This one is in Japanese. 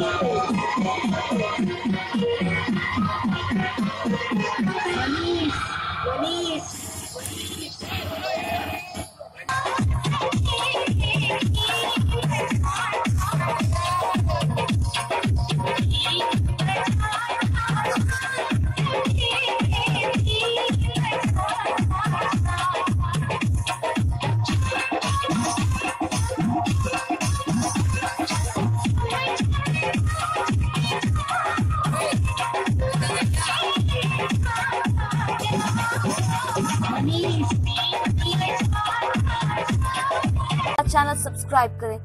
Police! Police! Channel subscribe करें।